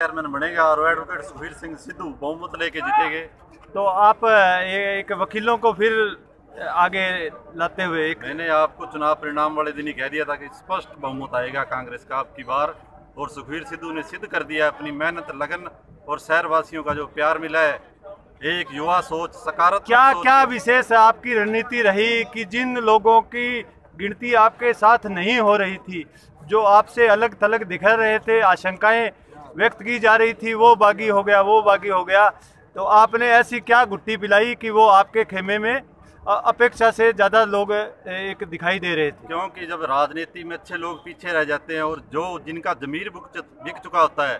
Chairman बनेगा और advocate Sukhbir Singh Sidhu बहुमत लेके जीतेंगे तो आप ये एक वकीलों को फिर आगे लाते हुए एक मैंने आपको चुनाव परिणाम वाले दिन ही कह दिया था कि स्पष्ट बहुमत आएगा कांग्रेस का आपकी बार और सुखबीर सिद्धू ने सिद्ध कर दिया अपनी मेहनत लगन और शहरवासियों का जो प्यार मिला है। एक युवा सोच सकारात्मक क्या सोच क्या विशेष आपकी रणनीति रही कि जिन लोगों की गिनती आपके साथ नहीं हो रही थी जो आपसे अलग थलग दिख रहे थे आशंकाएँ व्यक्त की जा रही थी, वो बागी हो गया, वो बागी हो गया। तो आपने ऐसी क्या गुट्टी पिलाई कि वो आपके खेमे में अपेक्षा से ज़्यादा लोग एक दिखाई दे रहे थे? क्योंकि जब राजनीति में अच्छे लोग पीछे रह जाते हैं और जो जिनका जमीर बिक चुका होता है,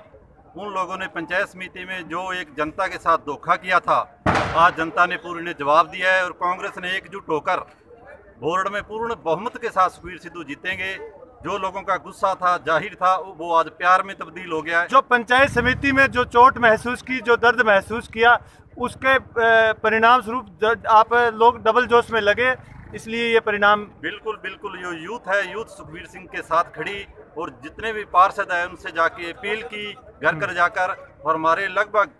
उन लोगों ने पंचायत समिति में जो एक जनता के साथ धोखा किया था, आज जनता ने पूरी ने जवाब दिया है और कांग्रेस ने एकजुट होकर बोर्ड में पूर्ण बहुमत के साथ सुखबीर सिद्धू जीतेंगे। जो लोगों का गुस्सा था ज़ाहिर था वो आज प्यार में तब्दील हो गया है। जो पंचायत समिति में जो चोट महसूस की जो दर्द महसूस किया उसके परिणाम स्वरूप आप लोग डबल जोश में लगे इसलिए ये परिणाम बिल्कुल बिल्कुल जो यूथ है यूथ सुखबीर सिंह के साथ खड़ी और जितने भी पार्षद हैं उनसे जाके अपील की घर घर जाकर और हमारे लगभग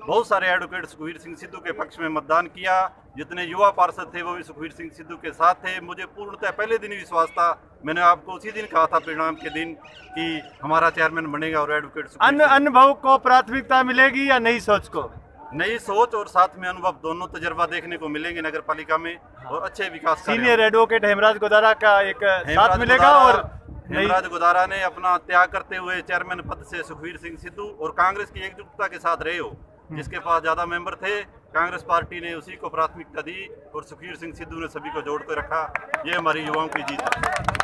बहुत सारे एडवोकेट सुखबीर सिंह सिद्धू के पक्ष में मतदान किया। जितने युवा पार्षद थे वो भी सुखबीर सिंह सिद्धू के साथ थे। मुझे पूर्णतः पहले दिन ही विश्वास था मैंने आपको उसी दिन कहा था परिणाम के दिन कि हमारा चेयरमैन बनेगा और एडवोकेट अन्य अनुभव को प्राथमिकता मिलेगी या नई सोच को? नई सोच और साथ में अनुभव दोनों तजर्बा देखने को मिलेंगे नगर पालिका में और अच्छे विकास सीनियर एडवोकेट हेमराज गोदारा का एक साथ मिलेगा और हेमराज गोदारा ने अपना त्याग करते हुए चेयरमैन पद से सुखबीर सिंह सिद्धू और कांग्रेस की एकजुटता के साथ रहे हो जिसके पास ज़्यादा मेंबर थे। कांग्रेस पार्टी ने उसी को प्राथमिकता दी और सुखबीर सिंह सिद्धू ने सभी को जोड़ कर रखा। ये हमारी युवाओं की जीत है।